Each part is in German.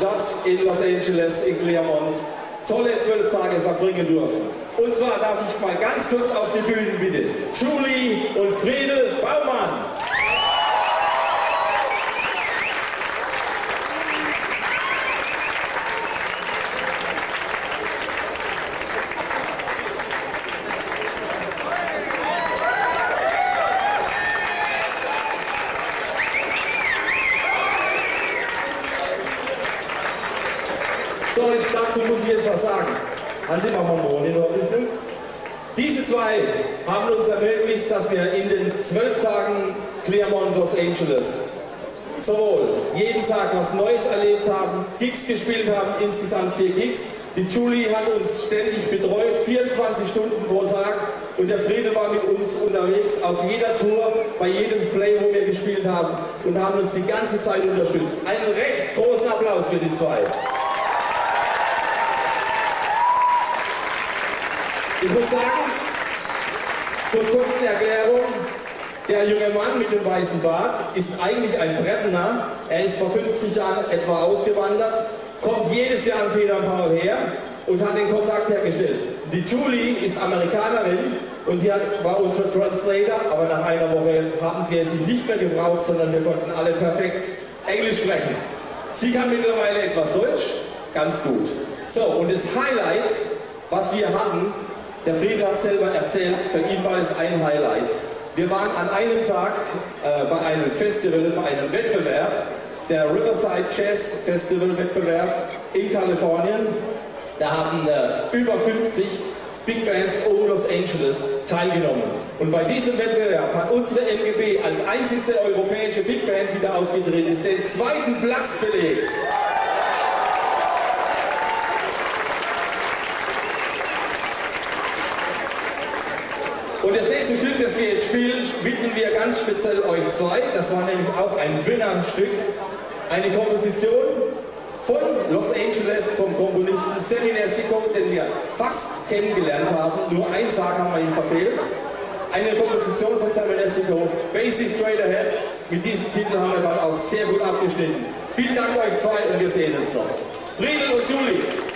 dort in Los Angeles, in Claremont, tolle zwölf Tage verbringen dürfen. Und zwar darf ich mal ganz kurz auf die Bühne bitte. Julie und Friedel Hansi, machen wir Monitor ein bisschen. Diese zwei haben uns ermöglicht, dass wir in den zwölf Tagen Claremont Los Angeles sowohl jeden Tag was Neues erlebt haben, Gigs gespielt haben, insgesamt vier Gigs. Die Julie hat uns ständig betreut, 24 Stunden pro Tag. Und der Friede war mit uns unterwegs auf jeder Tour, bei jedem Play, wo wir gespielt haben und haben uns die ganze Zeit unterstützt. Einen recht großen Applaus für die zwei. Ich muss sagen, zur kurzen Erklärung, der junge Mann mit dem weißen Bart ist eigentlich ein Brettner. Er ist vor 50 Jahren etwa ausgewandert, kommt jedes Jahr an Peter und Paul her und hat den Kontakt hergestellt. Die Julie ist Amerikanerin und die war unser Translator, aber nach einer Woche haben wir sie nicht mehr gebraucht, sondern wir konnten alle perfekt Englisch sprechen. Sie kann mittlerweile etwas Deutsch, ganz gut. So, und das Highlight, was wir hatten, der Friedel hat selber erzählt, für ihn war es ein Highlight. Wir waren an einem Tag äh, bei einem Festival, bei einem Wettbewerb, der Riverside Jazz Festival Wettbewerb in Kalifornien. Da haben äh, über 50 Big Bands um Los Angeles teilgenommen. Und bei diesem Wettbewerb hat unsere MGB als einzigste europäische Big Band, die da aufgetreten ist, den zweiten Platz belegt. Und das nächste Stück, das wir jetzt spielen, widmen wir ganz speziell euch zwei. Das war nämlich auch ein Winner-Stück. Eine Komposition von Los Angeles vom Komponisten Sammy Nestico, den wir fast kennengelernt haben. Nur einen Tag haben wir ihn verfehlt. Eine Komposition von Sammy Nestico, Basie Straight Ahead. Mit diesem Titel haben wir dann auch sehr gut abgeschnitten. Vielen Dank euch zwei und wir sehen uns noch. Friedel und Julie.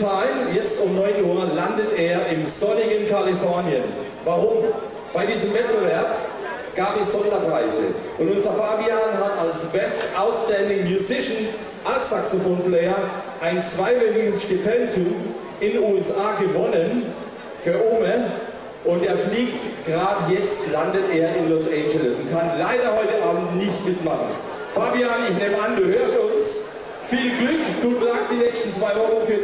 Time, jetzt um 9 Uhr landet er im sonnigen Kalifornien. Warum? Bei diesem Wettbewerb gab es Sonderpreise. Und unser Fabian hat als Best Outstanding Musician als Saxophonplayer ein zweiwöchiges Stipendium in den USA gewonnen für Ome. Und er fliegt gerade jetzt, landet er in Los Angeles und kann leider heute Abend nicht mitmachen. Fabian, ich nehme an, du hörst uns. Viel Glück, gut luck die nächsten zwei Wochen für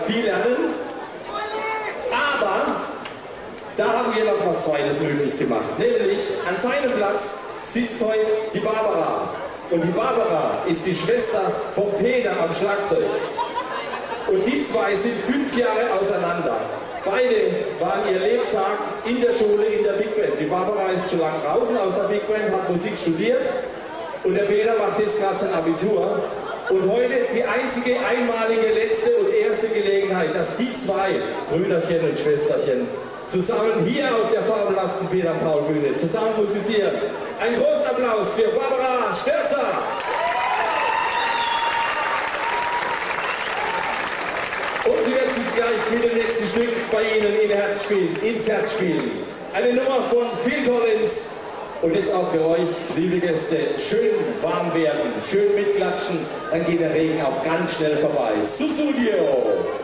viel lernen. Aber da haben wir noch was Zweites möglich gemacht. Nämlich an seinem Platz sitzt heute die Barbara. Und die Barbara ist die Schwester von Peter am Schlagzeug. Und die zwei sind fünf Jahre auseinander. Beide waren ihr Lebtag in der Schule in der Big Band. Die Barbara ist schon lange draußen aus der Big Band, hat Musik studiert und der Peter macht jetzt gerade sein Abitur. Und heute die einzige, einmalige, letzte und erste Gelegenheit, dass die zwei Brüderchen und Schwesterchen zusammen hier auf der fabelhaften Peter-Paul-Bühne zusammen musizieren. Einen großen Applaus für Barbara Störzer. Und sie wird sich gleich mit dem nächsten Stück bei Ihnen in Herz spielen, ins Herz spielen. Eine Nummer von Phil Collins. Und jetzt auch für euch, liebe Gäste, schön warm werden, schön mitklatschen, dann geht der Regen auch ganz schnell vorbei. Susudio!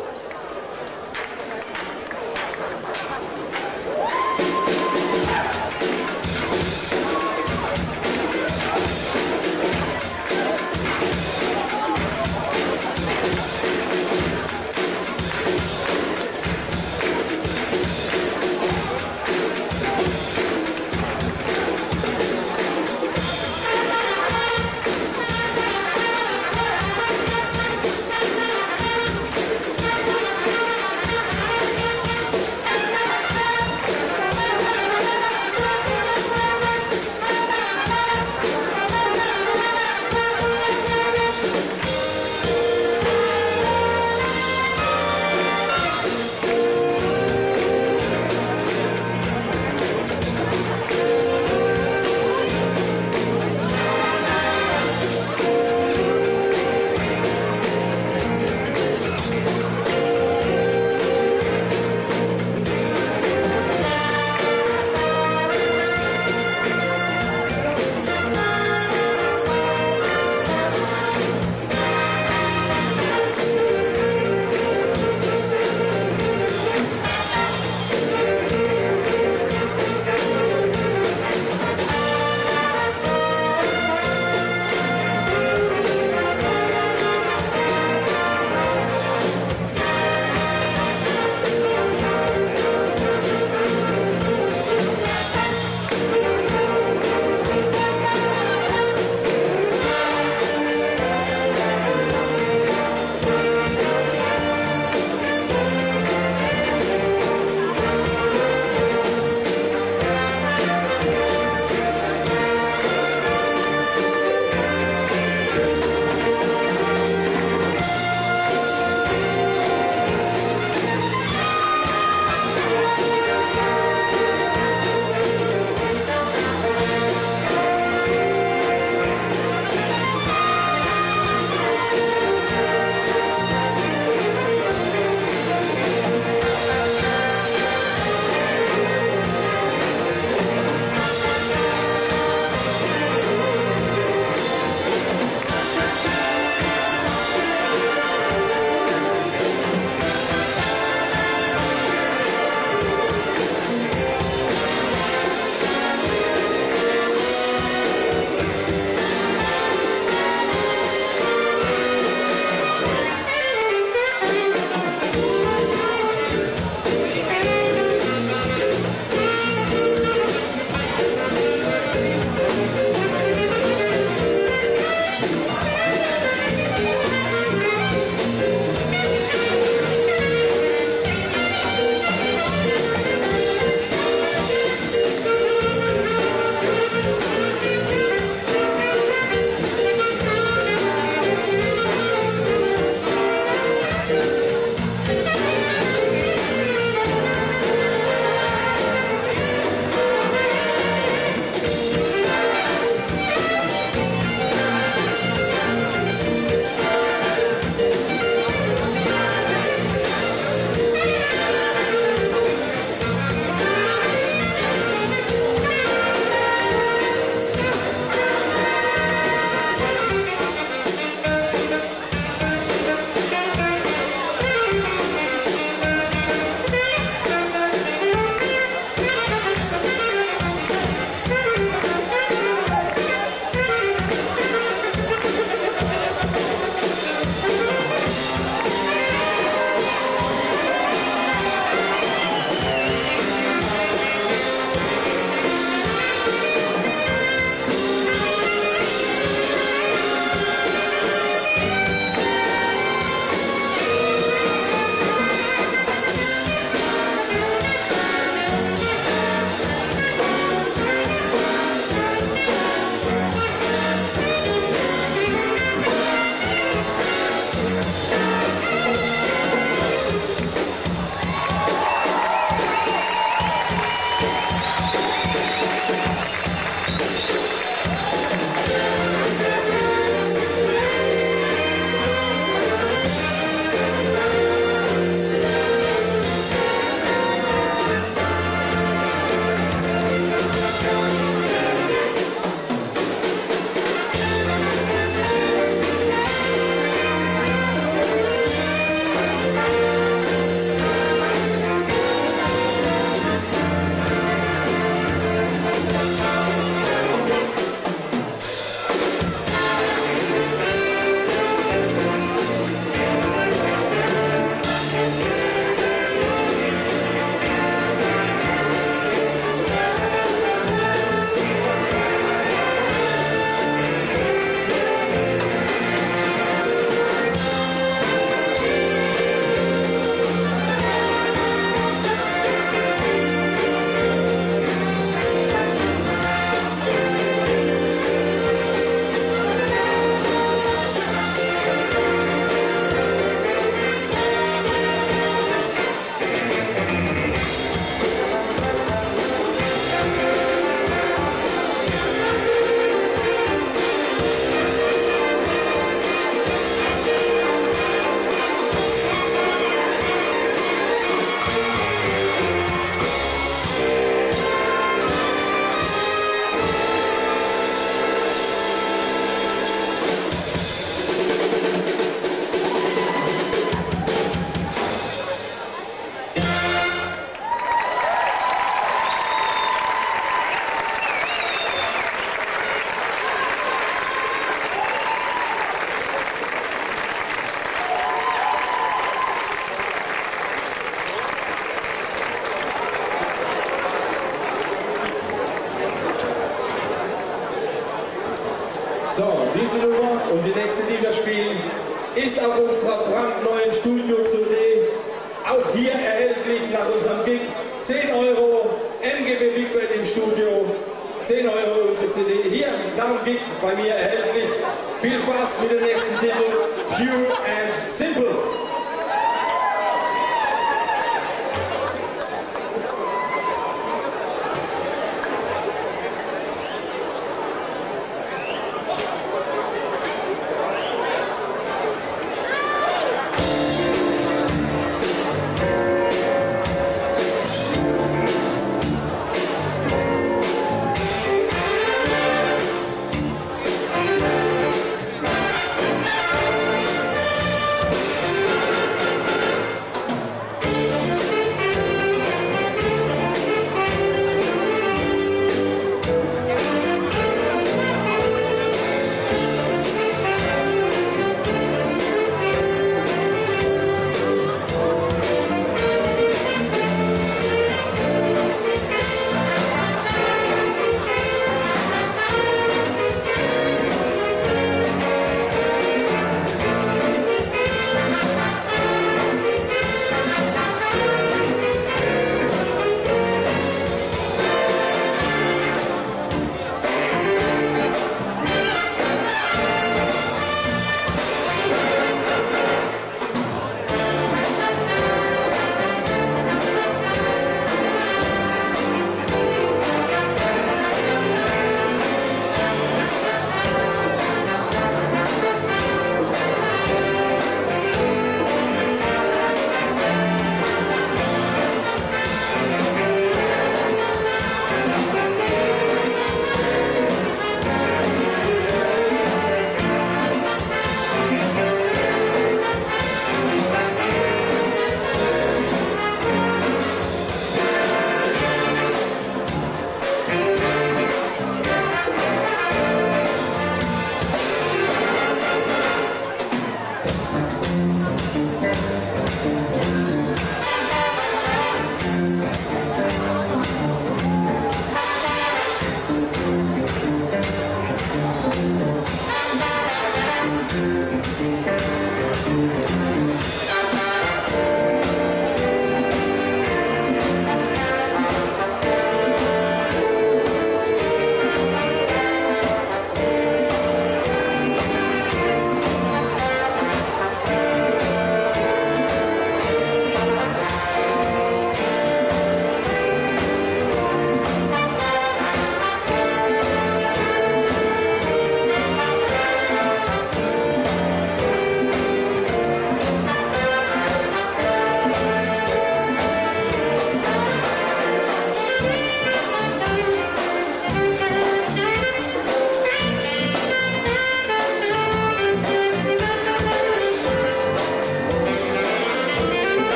10 Euro unsere CD hier im Nammenblick bei mir erhältlich. Viel Spaß mit dem nächsten Titel, Pure and Simple.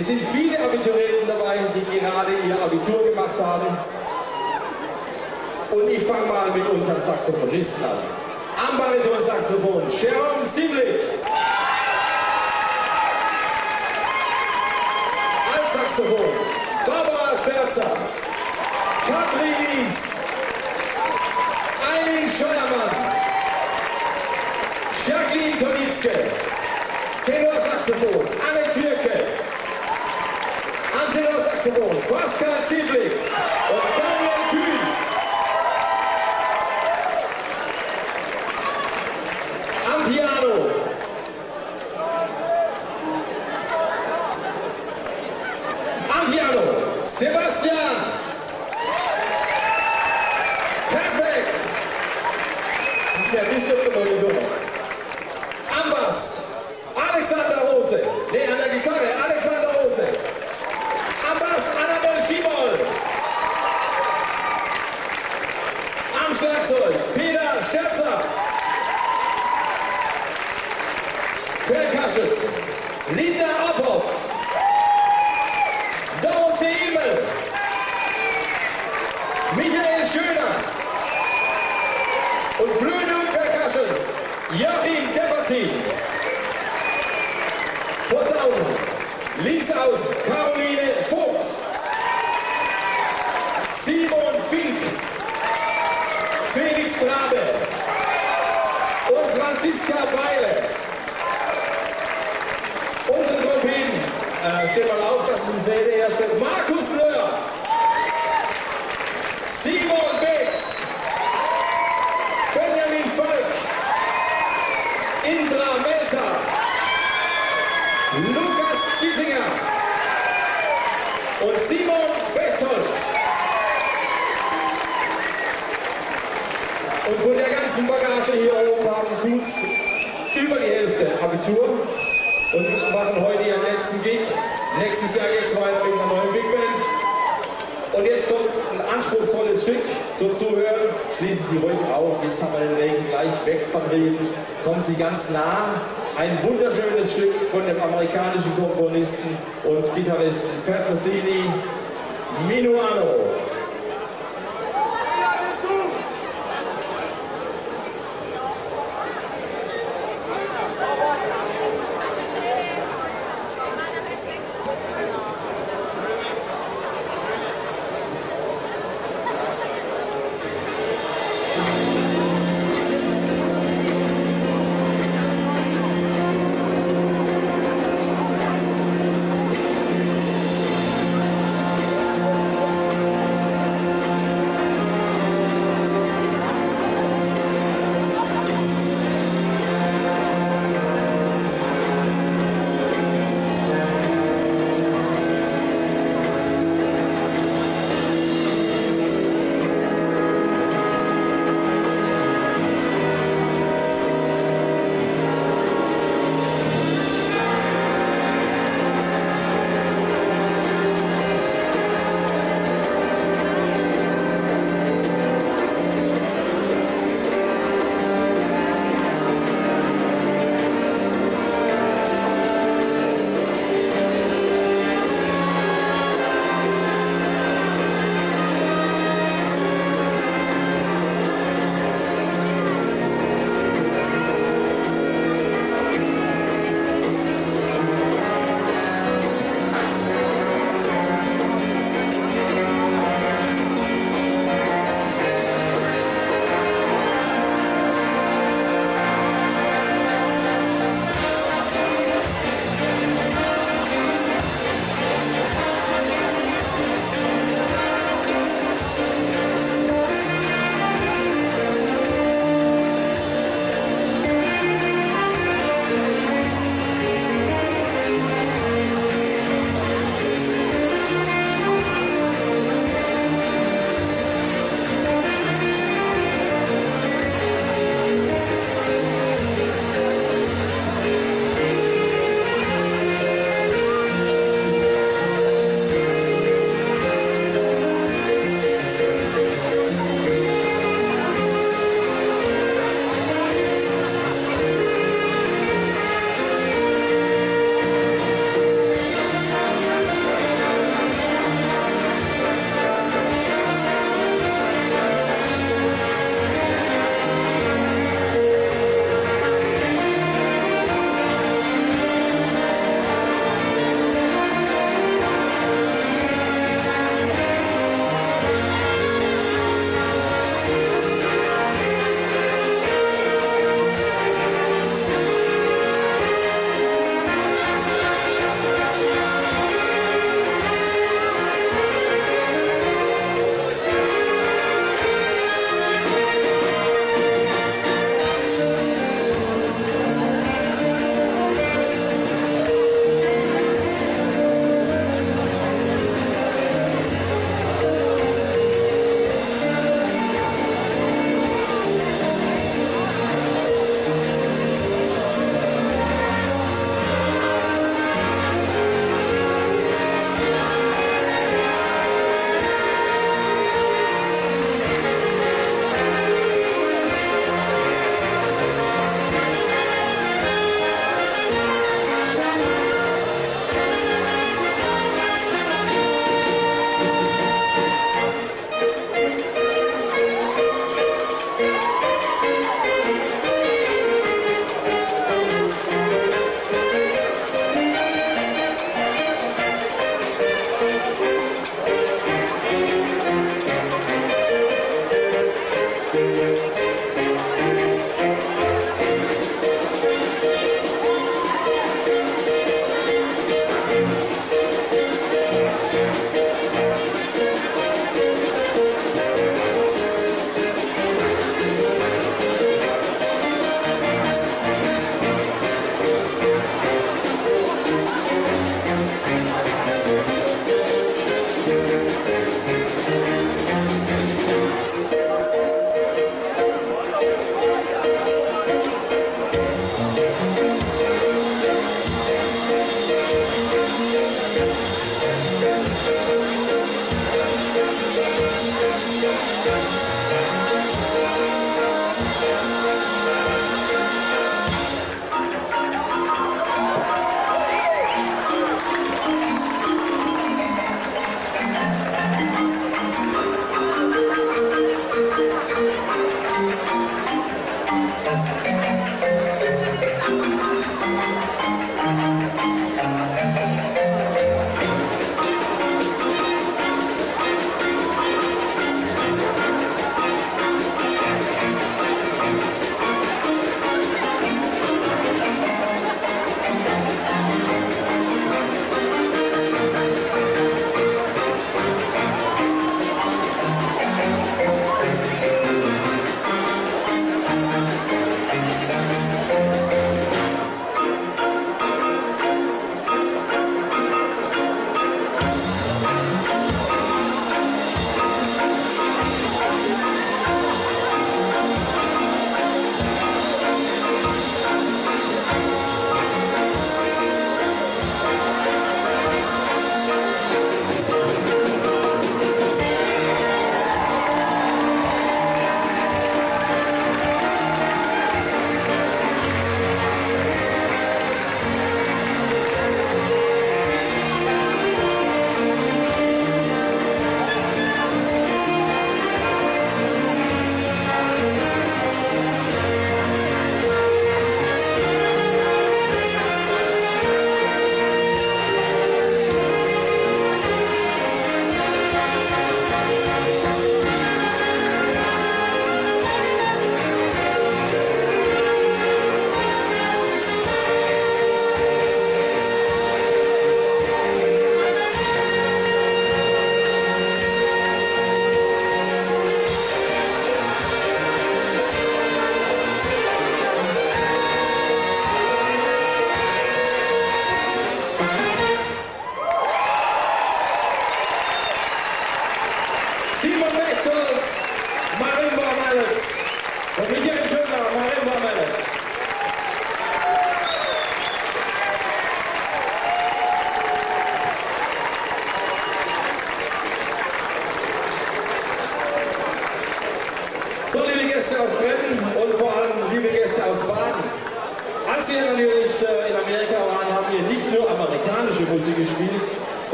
Es sind viele Abiturienten dabei, die gerade ihr Abitur gemacht haben. Und ich fange mal mit unserem Saxophonisten an. Und Simon Bechtholz. Und von der ganzen Bagage hier oben haben gut über die Hälfte Abitur und machen heute ihren letzten Gig. Nächstes Jahr geht es weiter mit einer neuen Big Band. Und jetzt kommt ein anspruchsvolles Stück zum Zuhören. Schließen Sie ruhig auf. Jetzt haben wir den Regen gleich wegvertreten. Kommen Sie ganz nah. Ein wunderschönes Stück von dem amerikanischen Komponisten und Gitarristen Pat Messini, Minuano.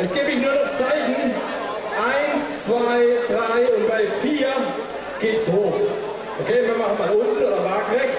Jetzt gebe ich nur das Zeichen. Eins, zwei, drei und bei vier geht's hoch. Okay, wir machen mal unten oder waagrecht.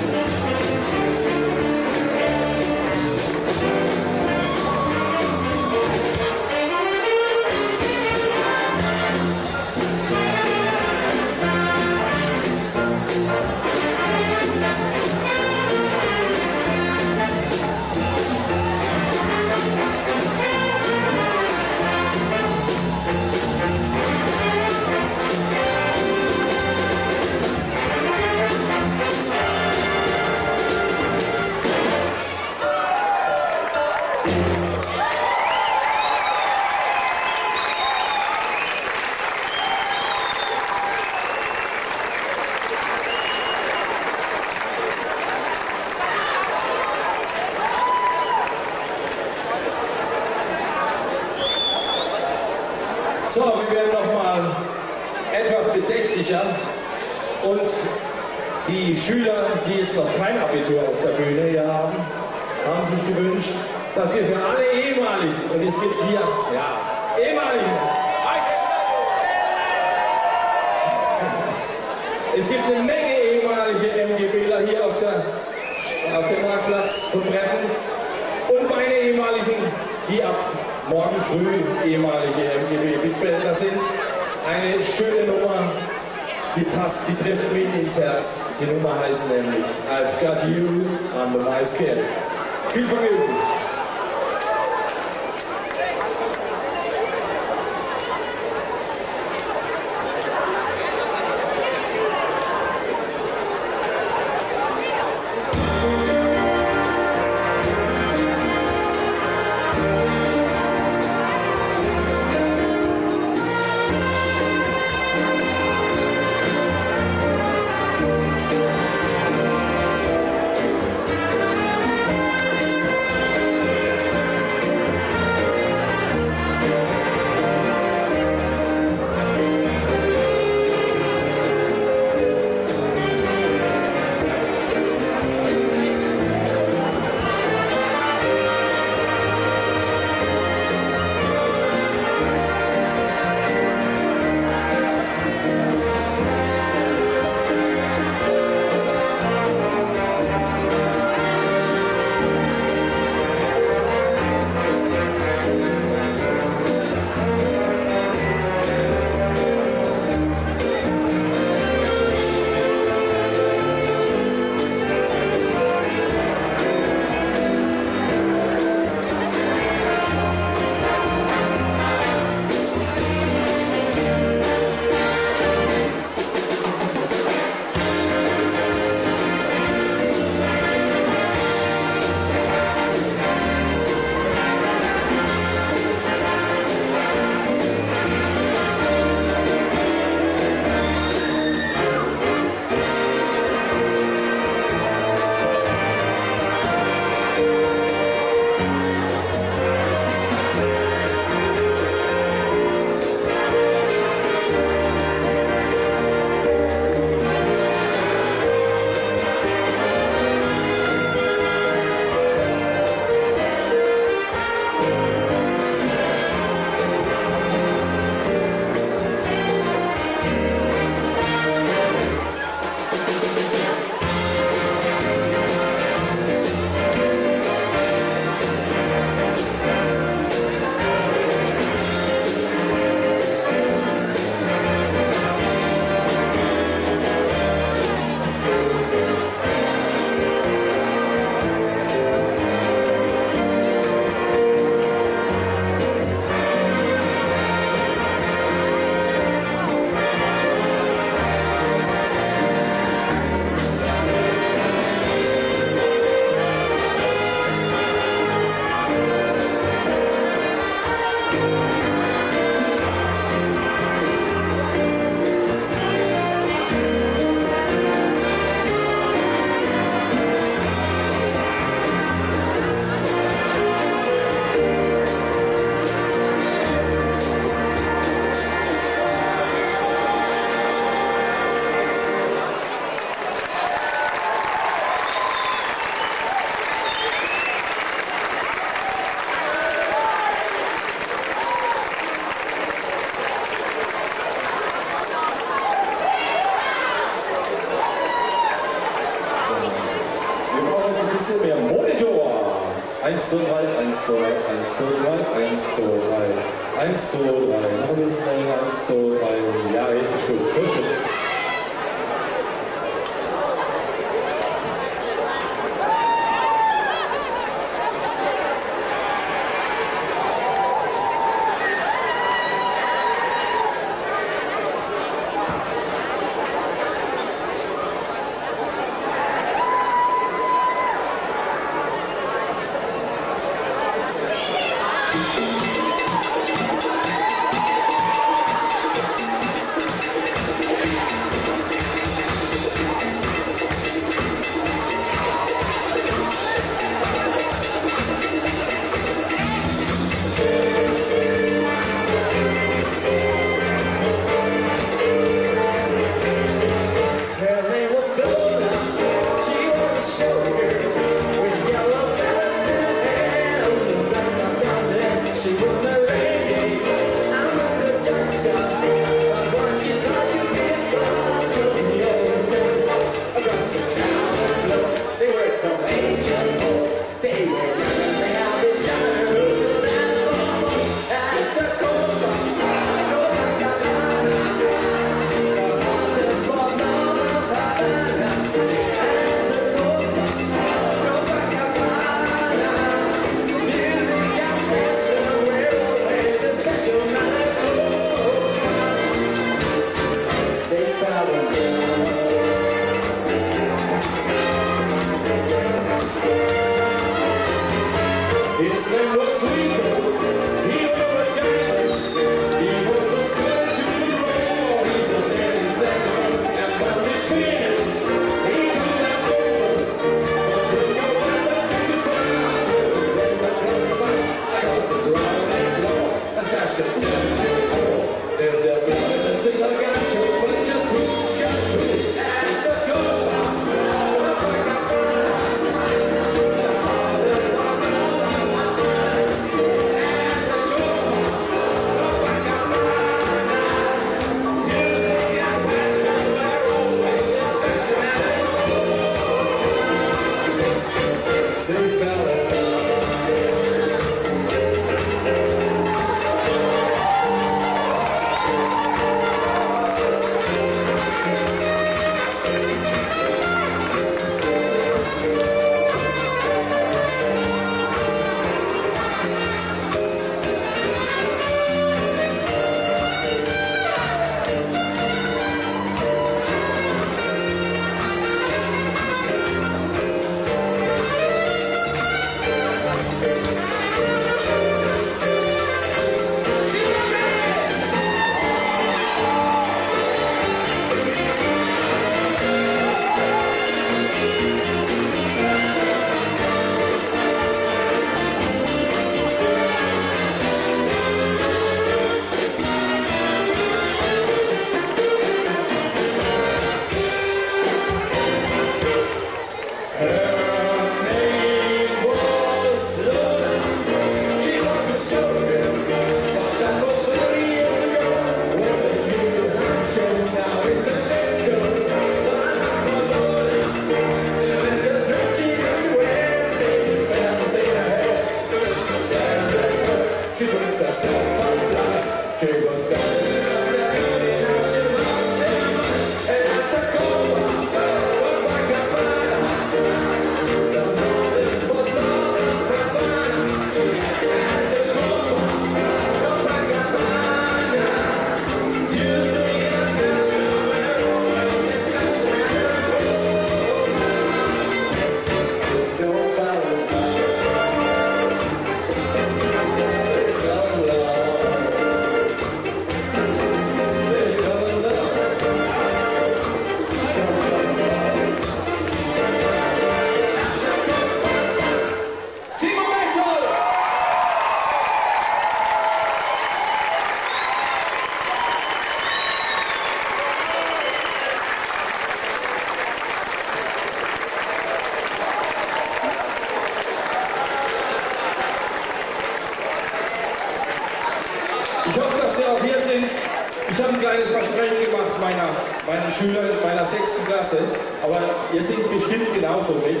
meinen Schülern in meiner sechsten Klasse. Aber ihr singt bestimmt genauso mit.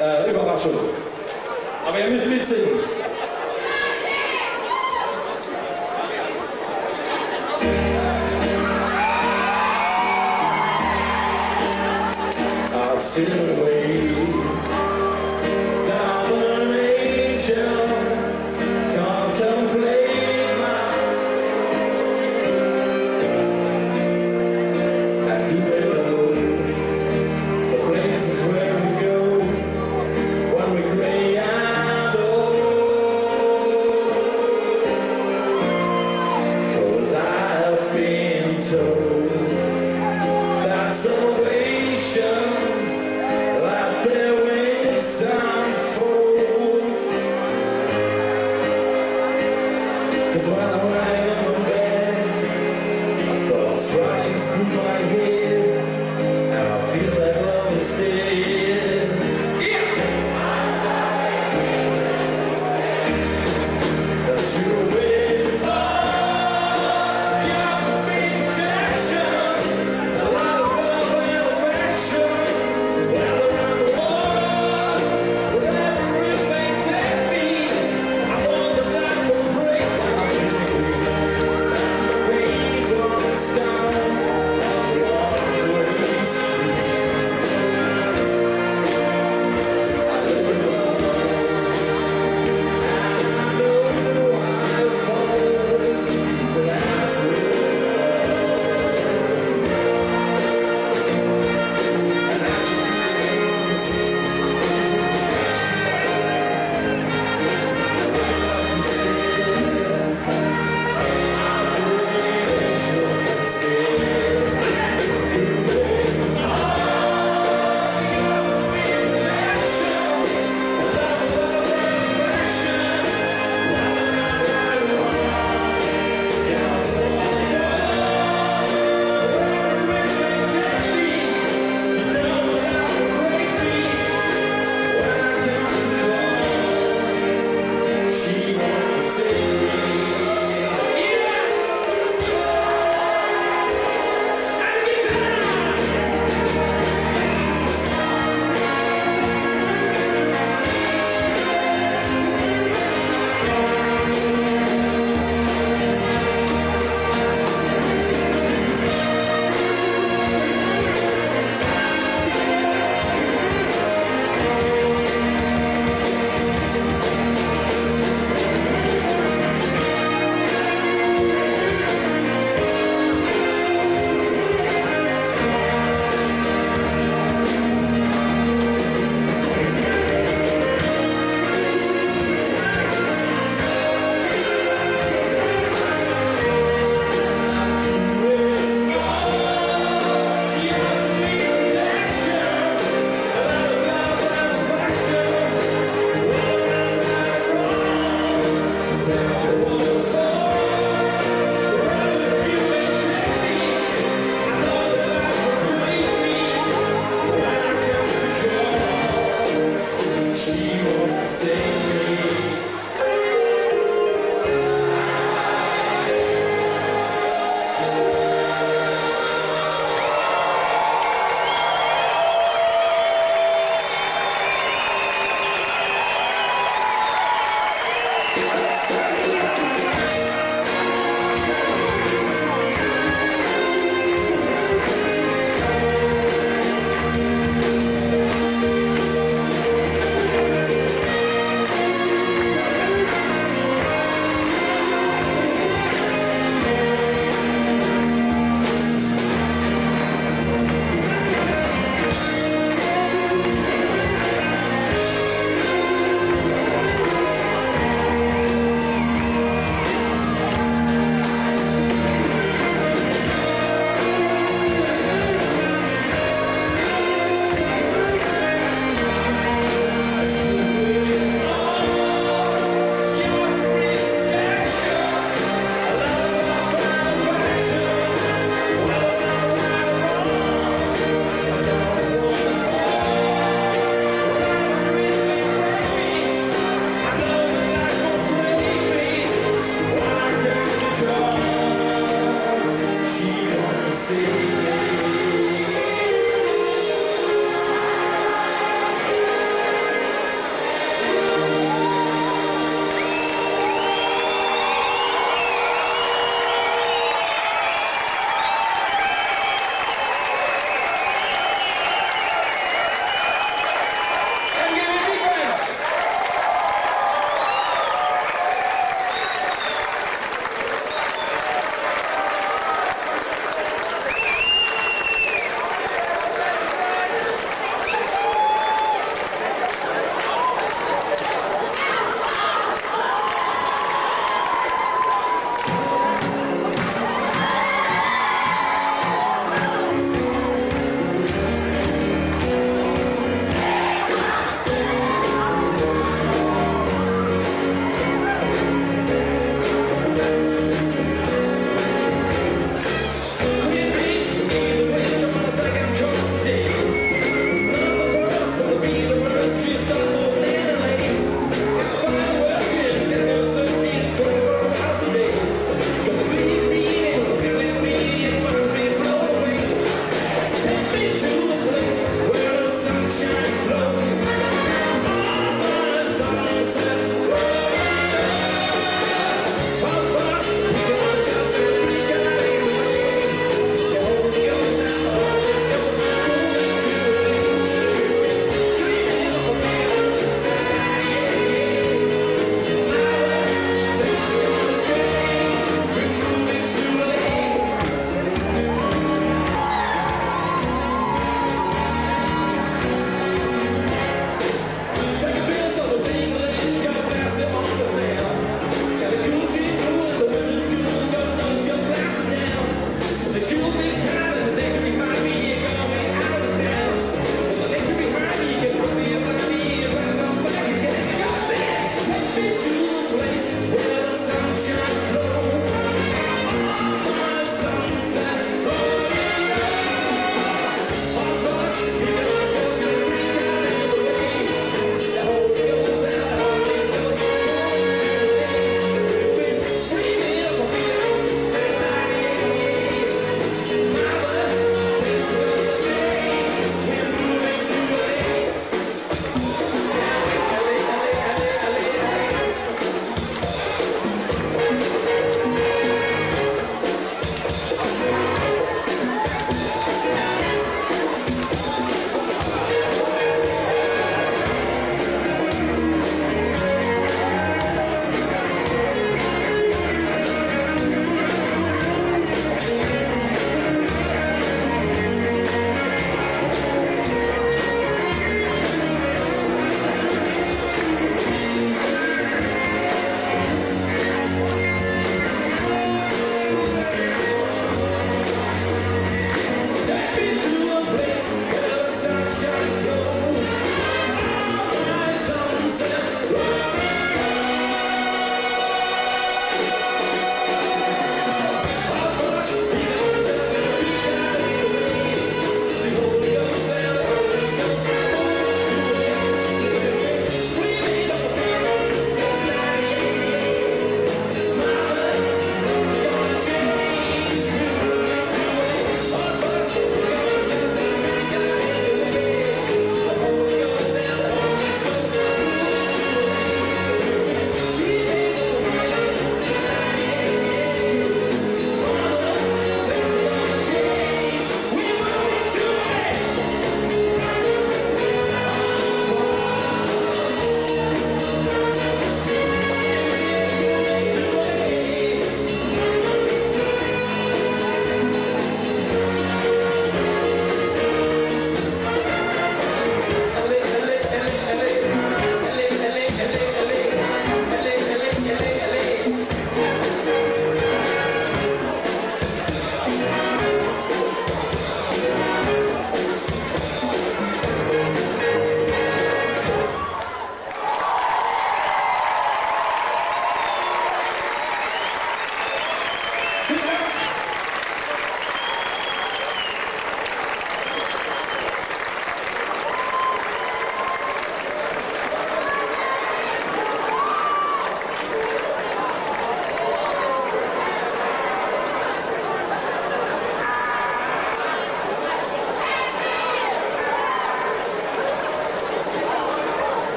Äh, Überraschung. Aber ihr müsst mitsingen.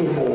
16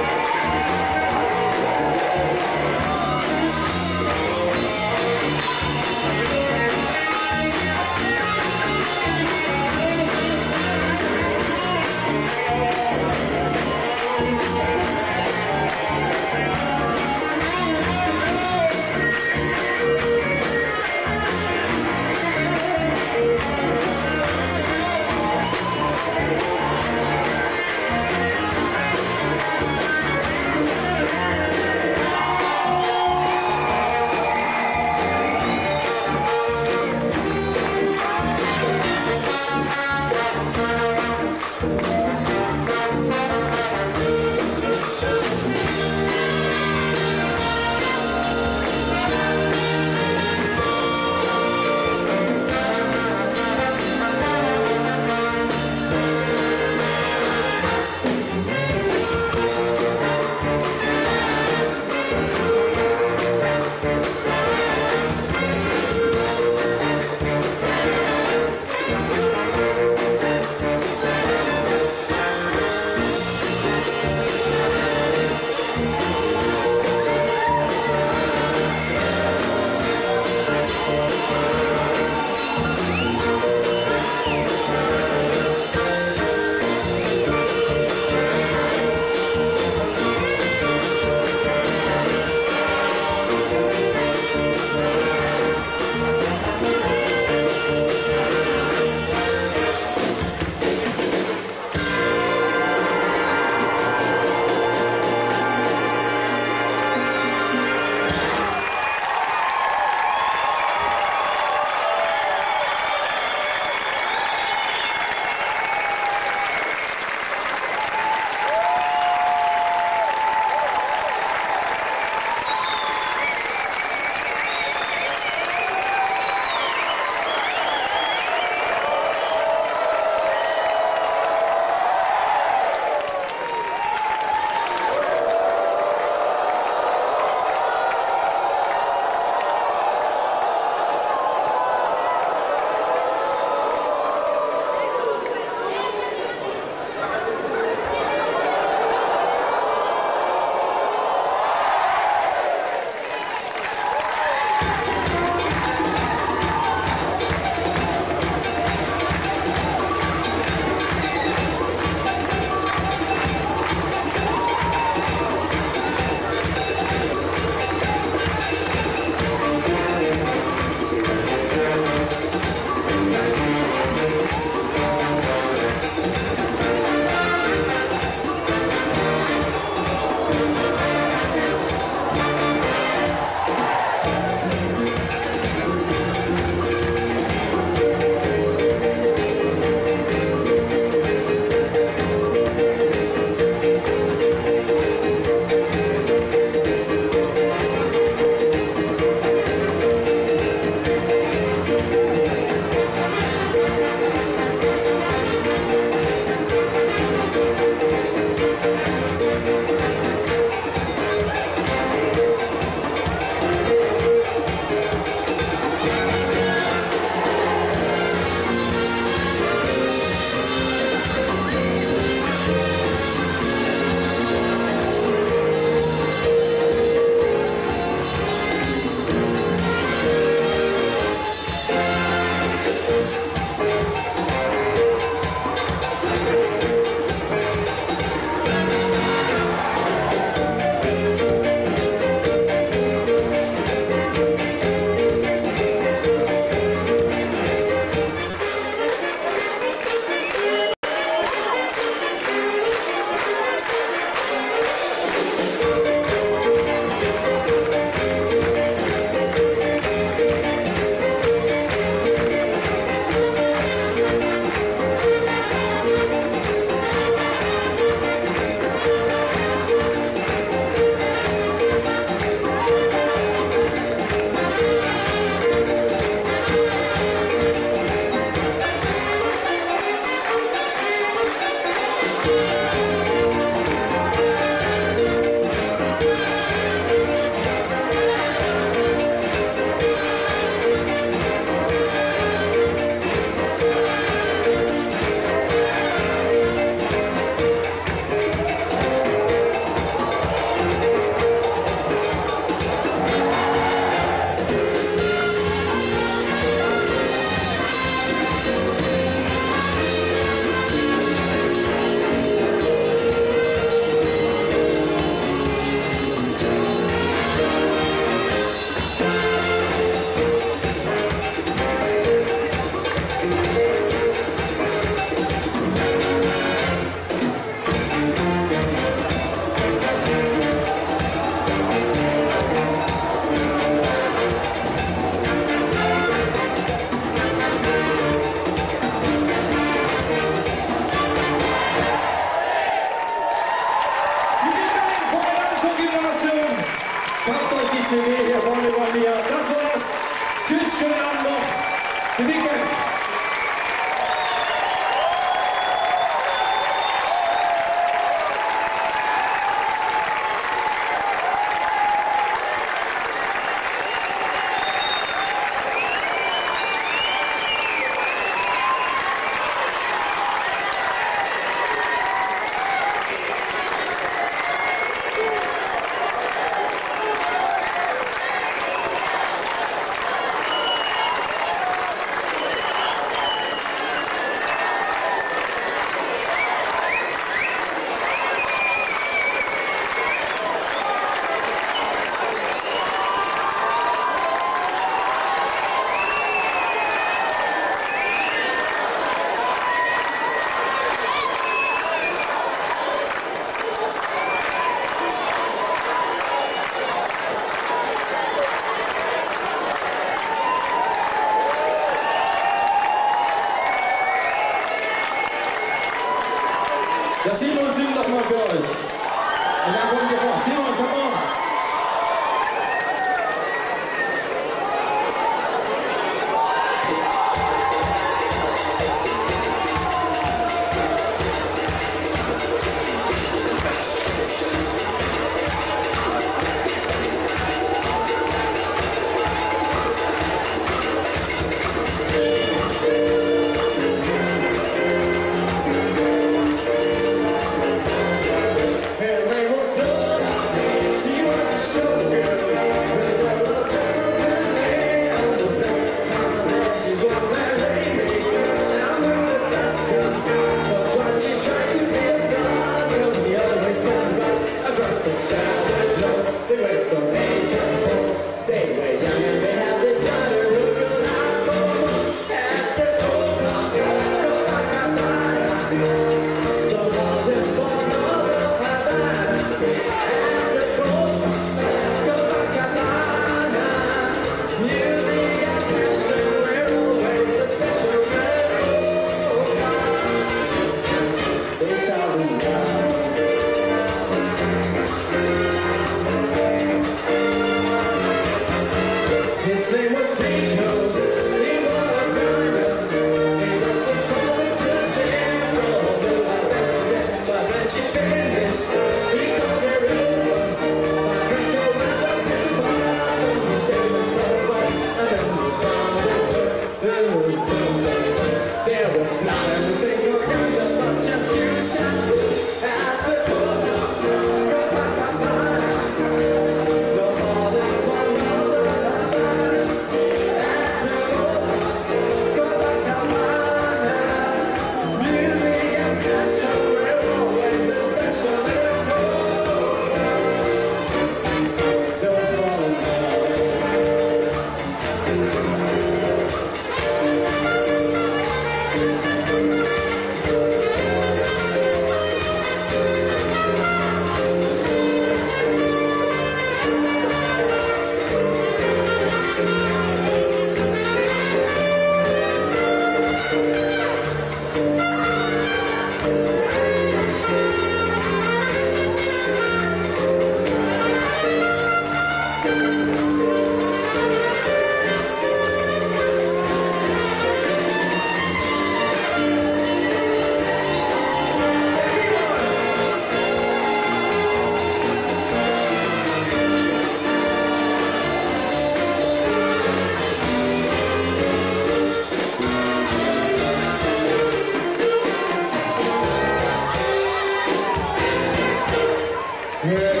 耶。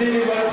Silver